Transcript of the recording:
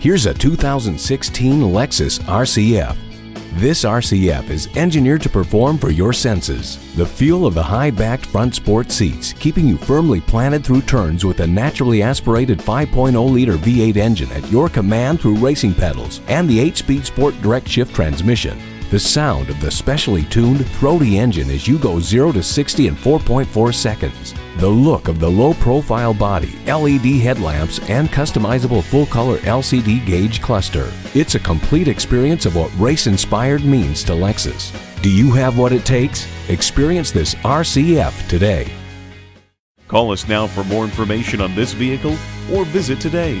Here's a 2016 Lexus RCF. This RCF is engineered to perform for your senses. The feel of the high-backed front sport seats, keeping you firmly planted through turns with a naturally aspirated 5.0-liter V8 engine at your command through racing pedals and the 8-speed sport direct shift transmission. The sound of the specially tuned, throaty engine as you go 0 to 60 in 4.4 seconds. The look of the low-profile body, LED headlamps, and customizable full-color LCD gauge cluster. It's a complete experience of what race-inspired means to Lexus. Do you have what it takes? Experience this RCF today. Call us now for more information on this vehicle or visit today.